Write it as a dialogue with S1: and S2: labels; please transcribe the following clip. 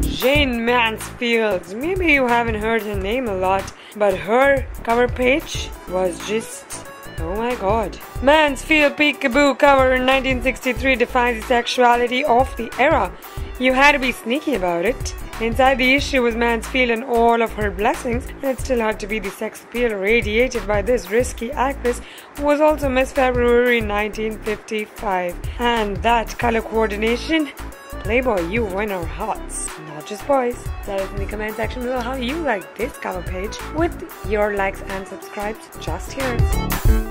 S1: Jayne Mansfield. Maybe you haven't heard her name a lot, but her cover page was just Oh my god. Mansfield Peekaboo cover in 1963 defines the sexuality of the era. You had to be sneaky about it. Inside the issue was Mansfield and all of her blessings, and it still had to be the sex appeal radiated by this risky actress who was also Miss February 1955. And that color coordination Playboy, you win our hearts, not just boys. Tell us in the comment section below how you like this cover page with your likes and subscribes just here.